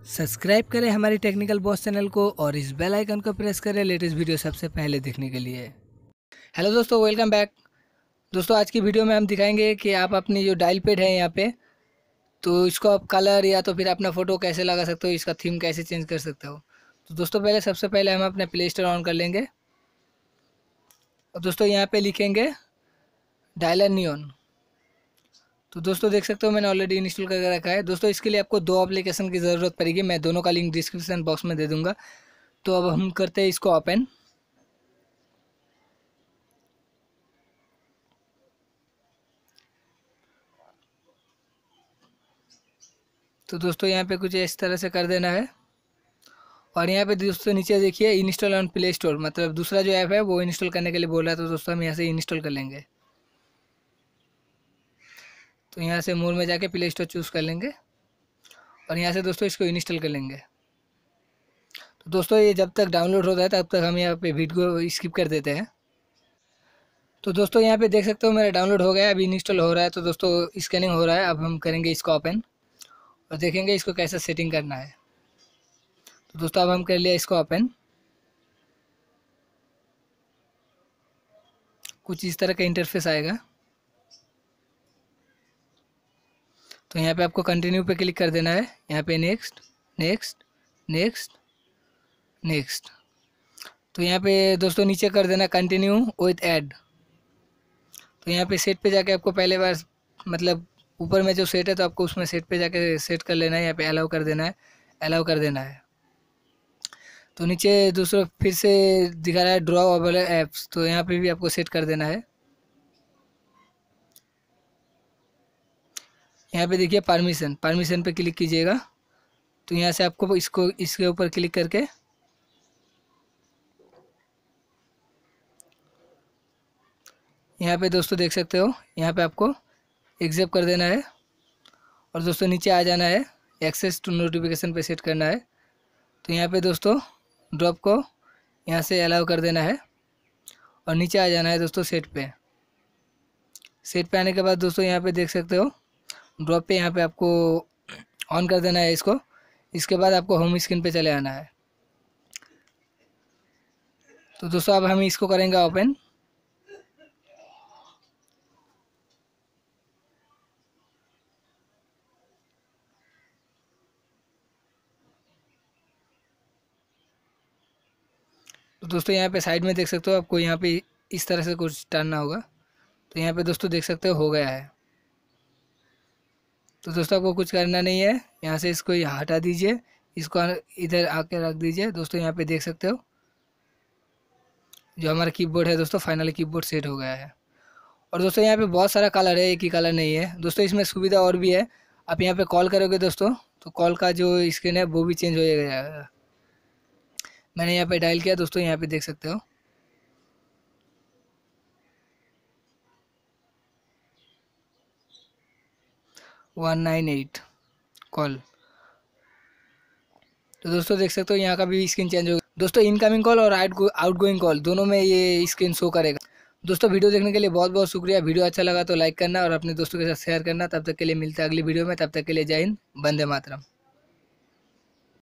Subscribe करें हमारी technical boss channel को और इस बेल आइकन को प्रेस करें लेटेस्ट वीडियो सबसे पहले देखने के लिए। हेलो दोस्तों, वेलकम बैक। दोस्तों, आज की वीडियो में हम दिखाएँगे कि आप अपनी जो डायल पेड है यहाँ पे तो इसको आप कलर या तो फिर अपना फ़ोटो कैसे लगा सकते हो, इसका थीम कैसे चेंज कर सकते हो। तो दोस्तों, पहले सबसे पहले हम अपने प्ले स्टोर ऑन कर लेंगे। और दोस्तों, यहाँ पे लिखेंगे डायलर नियन। तो दोस्तों देख सकते हो मैंने ऑलरेडी इंस्टॉल करके रखा है। दोस्तों, इसके लिए आपको दो एप्लीकेशन की ज़रूरत पड़ेगी। मैं दोनों का लिंक डिस्क्रिप्शन बॉक्स में दे दूँगा। तो अब हम करते हैं इसको ओपन तो दोस्तों, यहाँ पे कुछ इस तरह से कर देना है। और यहाँ पे दोस्तों, नीचे देखिए इंस्टॉल ऑन प्ले स्टोर मतलब दूसरा जो ऐप है, वो इंस्टॉल करने के लिए बोल रहा है। तो दोस्तों, हम यहाँ से इंस्टॉल कर लेंगे। तो यहाँ से मोर में जाके प्ले स्टोर चूज़ कर लेंगे और यहाँ से दोस्तों इसको इंस्टॉल कर लेंगे। तो दोस्तों ये जब तक डाउनलोड होता है तब तक हम यहाँ पे वीडियो स्किप कर देते हैं। तो दोस्तों यहाँ पे देख सकते हो मेरा डाउनलोड हो गया अभी इंस्टॉल हो रहा है तो दोस्तों स्कैनिंग हो रहा है, अब हम करेंगे इसको ओपन और देखेंगे इसको कैसे सेटिंग करना है। तो दोस्तों अब हम कर लिया इसको ओपन। कुछ इस तरह का इंटरफेस आएगा। तो यहाँ पे आपको कंटिन्यू पे क्लिक कर देना है। यहाँ पे नेक्स्ट नेक्स्ट नेक्स्ट नेक्स्ट तो यहाँ पे दोस्तों नीचे कर देना कंटिन्यू विथ ऐड तो यहाँ पे सेट पे जाके आपको पहले बार मतलब ऊपर में जो सेट है तो आपको उसमें सेट पे जाके सेट कर लेना है। यहाँ पे अलाउ कर देना है। अलाउ कर देना है। तो नीचे दूसरा फिर से दिखा रहा है ड्रॉ अवेलेबल ऐप्स तो यहाँ पे भी आपको सेट कर देना है। यहाँ पे देखिए परमिशन परमिशन पे क्लिक कीजिएगा। तो यहाँ से आपको इसको, इसके ऊपर क्लिक करके यहाँ पे दोस्तों देख सकते हो, यहाँ पे आपको एक्सेप्ट कर देना है। और दोस्तों नीचे आ जाना है एक्सेस टू नोटिफिकेशन पे सेट करना है। तो यहाँ पे दोस्तों ड्रॉप को यहाँ से अलाउ कर देना है। और नीचे आ जाना है दोस्तों सेट पे। सेट पे आने के बाद दोस्तों यहाँ पे देख सकते हो ड्रॉप पे यहाँ पे आपको ऑन कर देना है इसको। इसके बाद आपको होम स्क्रीन पे चले आना है। तो दोस्तों, अब हम इसको करेंगे ओपन तो दोस्तों, यहाँ पे साइड में देख सकते हो, आपको यहाँ पे इस तरह से कुछ टालना होगा। तो यहाँ पे दोस्तों देख सकते हो हो गया है। तो दोस्तों आपको कुछ करना नहीं है। यहाँ से इसको यहाँ हटा दीजिए। इसको इधर आके रख दीजिए। दोस्तों यहाँ पे देख सकते हो। जो हमारा कीबोर्ड है दोस्तों फाइनली कीबोर्ड सेट हो गया है। और दोस्तों यहाँ पे बहुत सारा कलर है, एक ही कलर नहीं है। दोस्तों इसमें सुविधा और भी है। आप यहाँ पे कॉल करोगे दोस्तों तो कॉल का जो स्क्रीन है, वो भी चेंज हो जाएगा। मैंने यहाँ पे डायल किया, दोस्तों यहाँ पे देख सकते हो। One nine eight. कॉल। तो दोस्तों देख सकते हो, यहाँ का भी स्क्रीन चेंज हो गया। दोस्तों इनकमिंग कॉल और आउट गोइंग कॉल दोनों में ये स्क्रीन शो करेगा। दोस्तों वीडियो देखने के लिए बहुत बहुत शुक्रिया। वीडियो अच्छा लगा तो लाइक करना और अपने दोस्तों के साथ शेयर करना। तब तक के लिए मिलता है अगली वीडियो में। तब तक के लिए जय हिंद बंदे मातरम।